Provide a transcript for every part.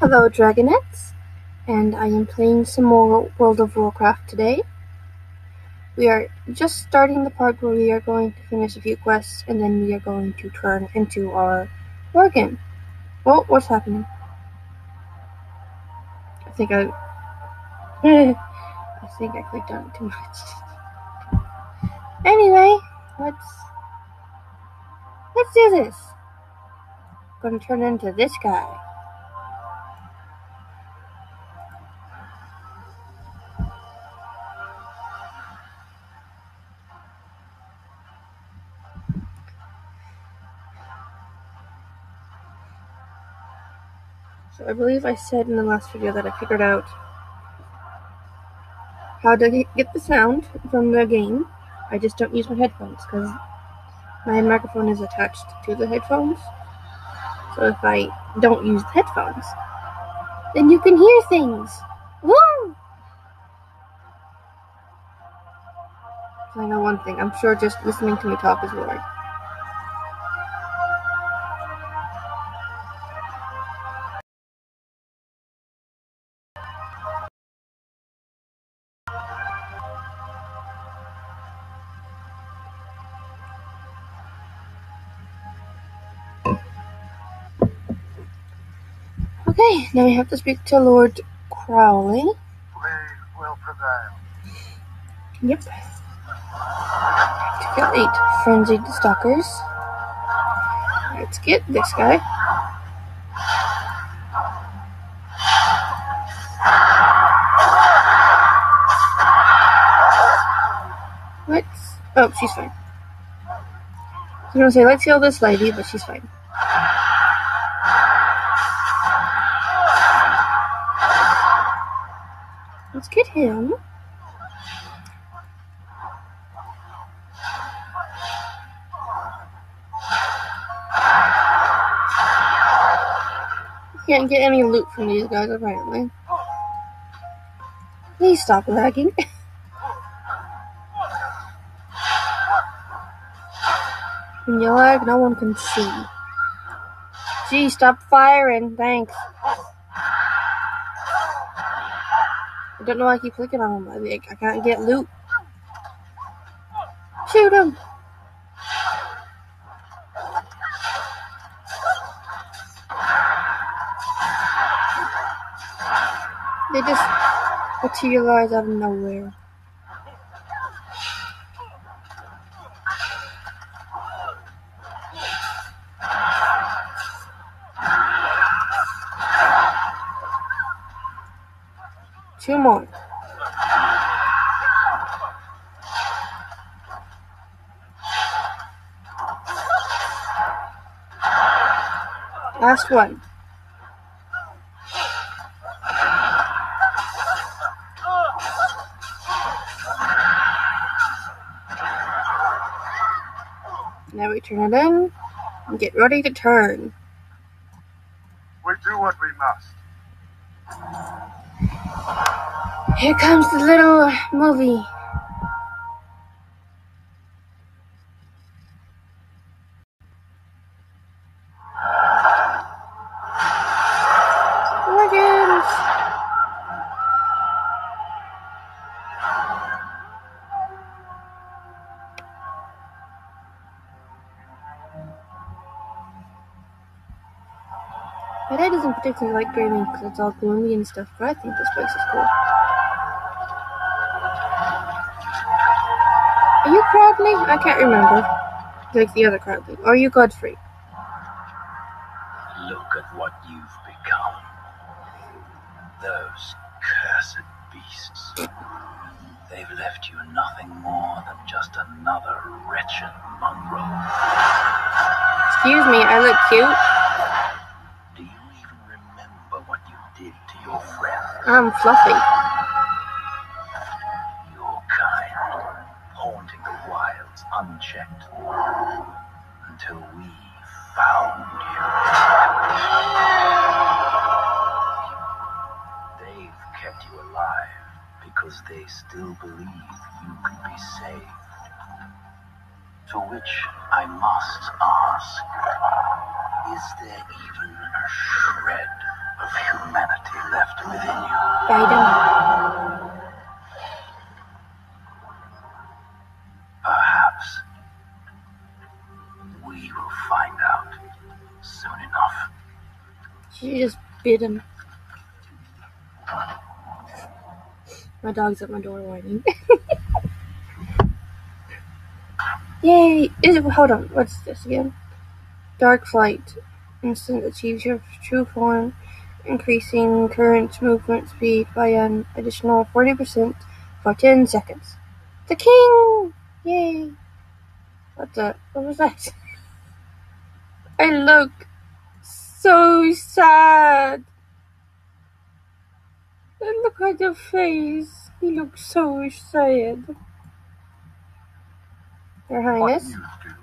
Hello, Dragonettes, and I am playing some more World of Warcraft today. We are just starting the part where we are going to finish a few quests, and then we are going to turn into our game. Oh, what's happening? I think I... I think I clicked on it too much. anyway, let's... Let's do this. I'm gonna turn into this guy. I believe I said in the last video that I figured out how to get the sound from the game. I just don't use my headphones because my microphone is attached to the headphones. So if I don't use the headphones, then you can hear things. Woo! I know one thing. I'm sure just listening to me talk is boring. Okay, now we have to speak to Lord Crowley. We will prevail. Yep. To kill eight frenzied stalkers. Let's get this guy. Let's. Oh, she's fine. I was gonna say, let's heal this lady, but she's fine. Let's get him. Can't get any loot from these guys, apparently. Please stop lagging. when you lag, no one can see. Gee, stop firing. Thanks. I don't know why I keep clicking on him. I, I can't get loot. Shoot him! They just materialize out of nowhere. Two more. Last one. Now we turn it in and get ready to turn. We do what we must. Here comes the little movie. My dad doesn't particularly like gaming because it's all gloomy and stuff, but I think this place is cool. Are you Crowley? I can't remember. Like the other Crowley. Are you Godfrey? Look at what you've become. Those cursed beasts. They've left you nothing more than just another wretched mongrel. Excuse me, I look cute. Do you even remember what you did to your friend? I'm fluffy. Unchecked. Until we found you. They've kept you alive because they still believe you could be saved. To which I must ask, is there even a shred of humanity left within you. Biden. Perhaps She just bit him. My dog's at my door whining. Yay! Is it, hold on, what's this again? Dark Flight. Instant achieves your true form, increasing current movement speed by an additional 40% for 10 seconds. The king! Yay! What the, what was that? I look so sad. And look at the face. He looks so sad. Your Highness, news do you?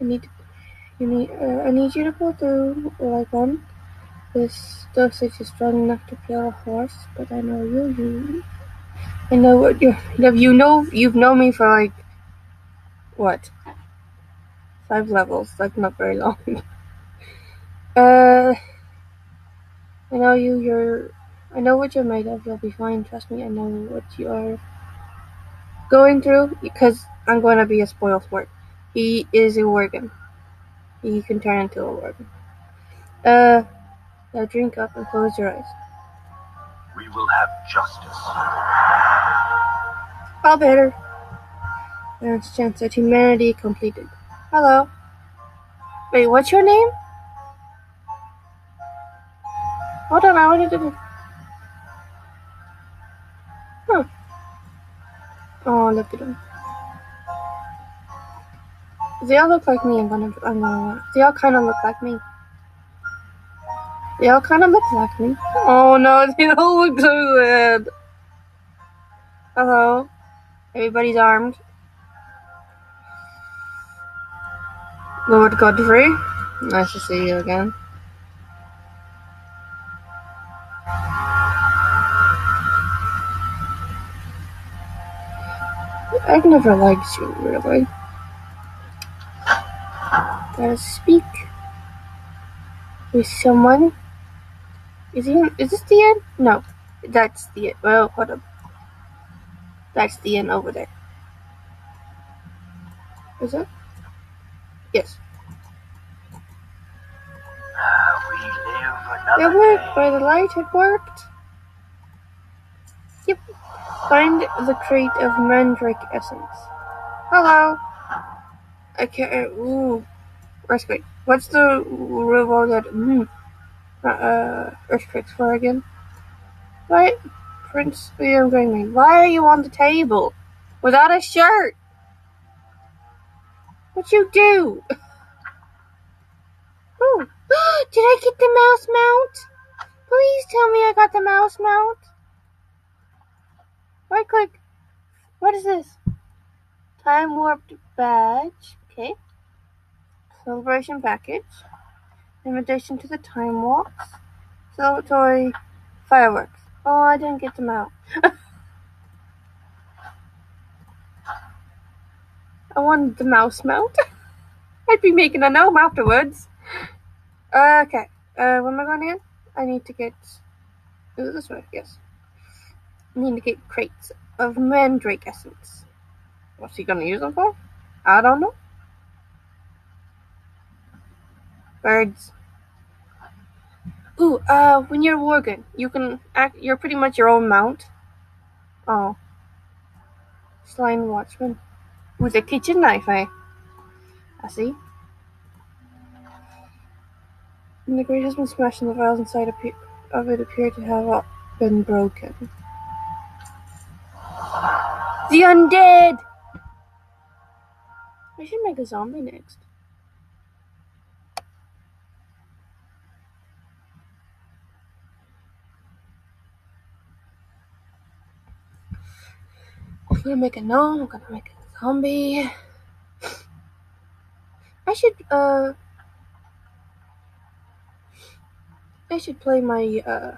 I need, you need, uh, I need you to pull through like one. This dosage is strong enough to kill a horse, but I know you. You, I know what you. You know, you've known me for like what? Five levels. Like not very long. uh, I know you. You're. I know what you're made of. You'll be fine. Trust me. I know what you are going through because I'm going to be a spoil sport. He is a worgen. He can turn into a worgen. Uh, now drink up and close your eyes. We will have justice. All better. Last chance at humanity completed. Hello. Wait, what's your name? Hold on, I wanted to. Huh. Oh, look at them. They all look like me. I'm gonna. They all kind of look like me. They all kind of look like me. Oh no, they all look so sad. Hello. Everybody's armed. Lord Godfrey, nice to see you again. I've never liked you, really. Gotta speak with someone. Is he? Is this the end? No, that's the end. Well, hold up. That's the end over there. Is it? Yes. We live It worked. day. By the light, it worked. Yep. Find the crate of mandrake essence. Hello. I can't. Ooh. Earthquake. What's the reward that? Mm, uh, earthquakes for again? What? Prince William Greymane. Why are you on the table without a shirt? What you do? Oh, did I get the mouse mount? Please tell me I got the mouse mount. Right click. What is this? Time warped badge. Okay. Celebration package. Invitation to the time walks. Celebratory fireworks. Oh, I didn't get them out. I wanted the mouse mount. I'd be making a gnome afterwards. Okay. Uh, where am I going again? I need to get. Ooh, this way, yes. I need to get crates of mandrake essence. What's he gonna use them for? I don't know. Birds. Ooh, uh, when you're Worgen, you can act. You're pretty much your own mount. Oh. Slain Watchman. With a kitchen knife, eh? I see. And the grate has been smashed and the vials inside of it appear to have been broken. The undead! I should make a zombie next. I'm gonna make a gnome, I'm gonna make a zombie. I should, uh. I should play my, uh.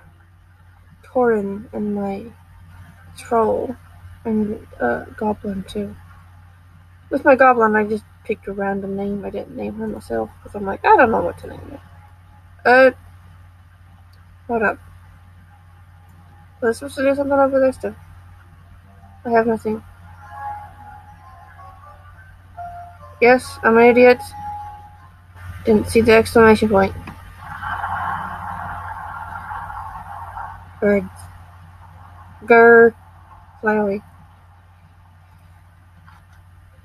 Tauren and my troll and, uh, goblin too. With my goblin, I just picked a random name. I didn't name her myself because I'm like, I don't know what to name it. Uh, Hold up. Was I supposed to do something over there still? I have nothing. Yes, I'm an idiot. Didn't see the exclamation point. Birds. Grr. Fly away.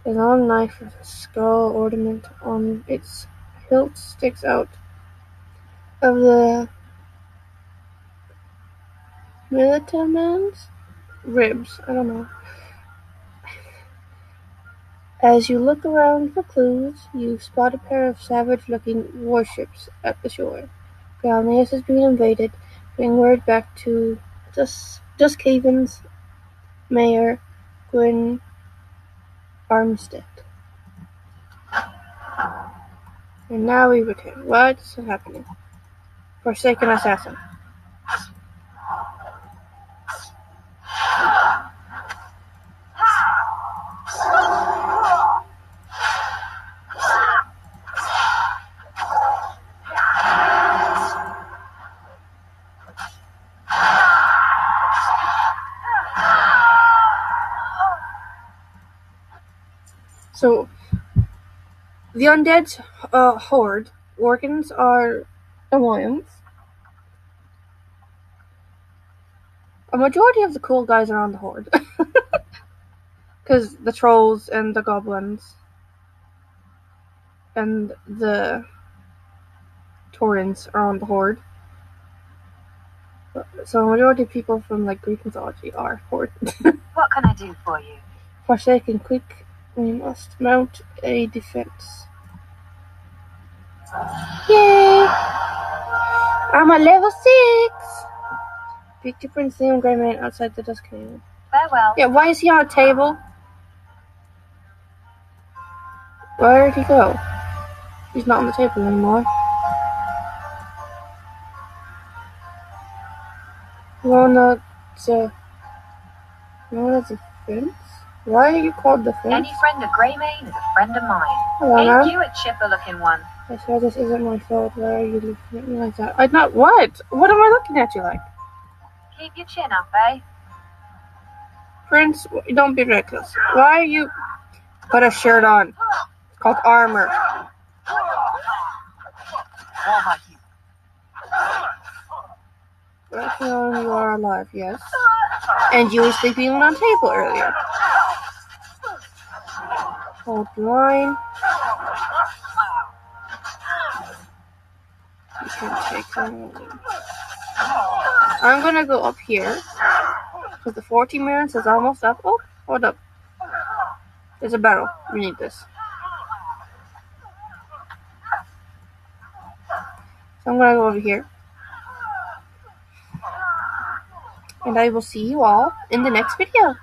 A long knife with a skull ornament on its hilt sticks out of the militiaman's ribs. I don't know. As you look around for clues, you spot a pair of savage-looking warships at the shore. Gilneas has been invaded, bring word back to Dus- Duskhaven's mayor, Gwen Armstead. And now we return. What's happening? Forsaken assassin. The undead uh, horde worgens are alliance. A majority of the cool guys are on the horde. Because the trolls and the goblins and the Taurens are on the horde. So, a majority of people from like Greek mythology are horde. What can I do for you? Forsaken, quick, we must mount a defense. Yay! I'm at level 6! Speak to Prince Liam Greymane outside the dust Canyon. Farewell. Yeah, why is he on a table? Where did he go? He's not on the table anymore. Lona the Lona the fence? Why are you called the fence? Any friend of Greymane is a friend of mine. Hello, Ain't you a chipper looking one? I swear this isn't my fault. Why are you looking at me like that? I'm not what? What am I looking at you like? Keep your chin up, eh? Prince, don't be reckless. Why are you put a shirt on? It's called armor. Right now you are alive, yes. And you were sleeping on a table earlier. Hold the line. You can take. I'm gonna go up here. Because the 14 minutes is almost up. Oh, hold up. There's a battle. We need this. So I'm gonna go over here. And I will see you all in the next video.